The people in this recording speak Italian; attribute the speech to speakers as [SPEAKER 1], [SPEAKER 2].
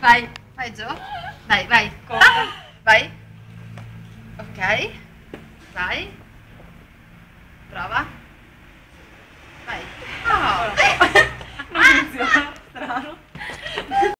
[SPEAKER 1] Vai, vai giù. Vai, vai.
[SPEAKER 2] Ah,
[SPEAKER 1] vai. Ok. Vai. Prova. Vai. Oh.